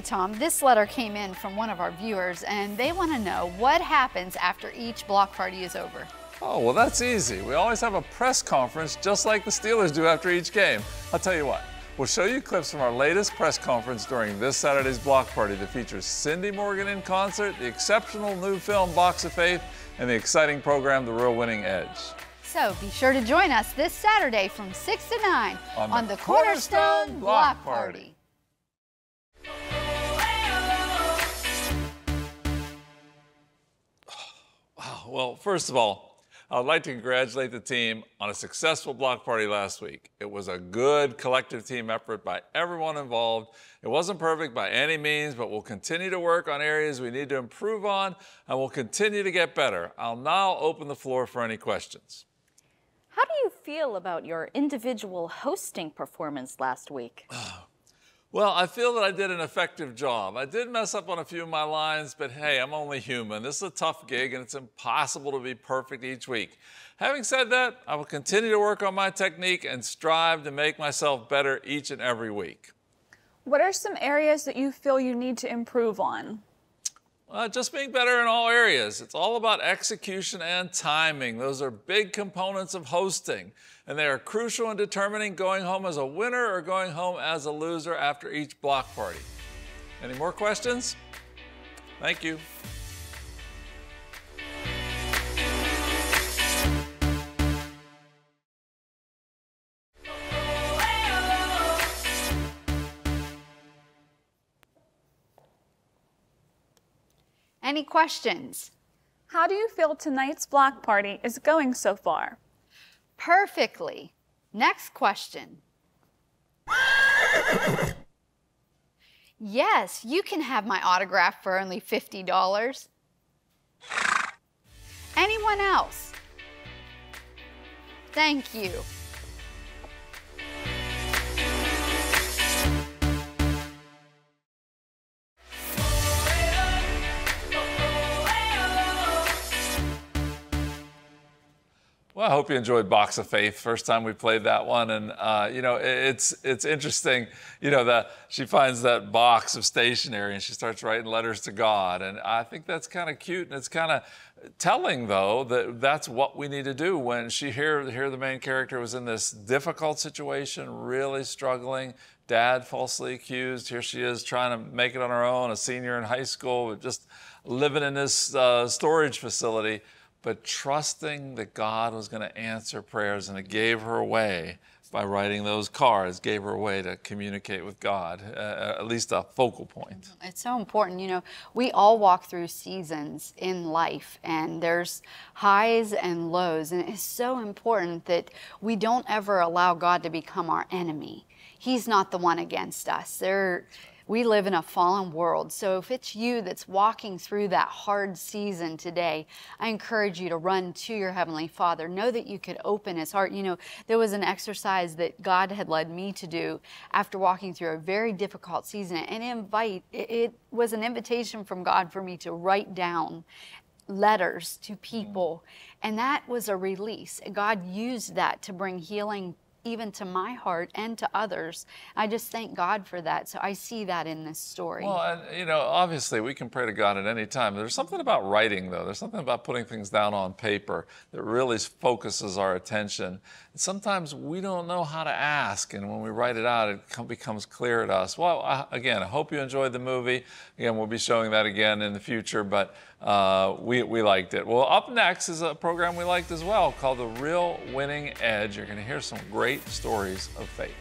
Hey, Tom, this letter came in from one of our viewers, and they want to know what happens after each block party is over. Oh, well, that's easy. We always have a press conference just like the Steelers do after each game. I'll tell you what, we'll show you clips from our latest press conference during this Saturday's block party that features Cindy Morgan in concert, the exceptional new film Box of Faith, and the exciting program The Real Winning Edge. So be sure to join us this Saturday from 6 to 9 On on, the Cornerstone Cornerstone Block Block Party. Party. Well, first of all, I'd like to congratulate the team on a successful block party last week. It was a good collective team effort by everyone involved. It wasn't perfect by any means, but we'll continue to work on areas we need to improve on and we'll continue to get better. I'll now open the floor for any questions. How do you feel about your individual hosting performance last week? Well, I feel that I did an effective job. I did mess up on a few of my lines, but hey, I'm only human. This is a tough gig and it's impossible to be perfect each week. Having said that, I will continue to work on my technique and strive to make myself better each and every week. What are some areas that you feel you need to improve on? Uh, just being better in all areas. It's all about execution and timing. Those are big components of hosting, and they are crucial in determining going home as a winner or going home as a loser after each block party. Any more questions? Thank you. Any questions? How do you feel tonight's block party is going so far? Perfectly. Next question. Yes, you can have my autograph for only $50. Anyone else? Thank you. Well, I hope you enjoyed Box of Faith. First time we played that one, and uh, you know it's it's interesting. You know that she finds that box of stationery and she starts writing letters to God, and I think that's kind of cute and it's kind of telling though that that's what we need to do when she here here the main character was in this difficult situation, really struggling. Dad falsely accused. Here she is trying to make it on her own, a senior in high school, just living in this uh, storage facility but trusting that God was going to answer prayers, and it gave her a way by writing those cards, gave her a way to communicate with God, uh, at least a focal point. It's so important. You know, we all walk through seasons in life, and there's highs and lows. And it's so important that we don't ever allow God to become our enemy. He's not the one against us. There, we live in a fallen world. So if it's you that's walking through that hard season today, I encourage you to run to your Heavenly Father. Know that you could open His heart. You know, there was an exercise that God had led me to do after walking through a very difficult season, and invite, it, was an invitation from God for me to write down letters to people. And that was a release. God used that to bring healing even to my heart and to others. I just thank God for that. So I see that in this story. Well, and you know, obviously we can pray to God at any time. There's something about writing, though. There's something about putting things down on paper that really focuses our attention. And sometimes we don't know how to ask, and when we write it out, it becomes clear to us. Well, I, again, I hope you enjoyed the movie. Again, we'll be showing that again in the future, but uh, we, we liked it. Well, up next is a program we liked as well called The Real Winning Edge. You're going to hear some great stories of faith.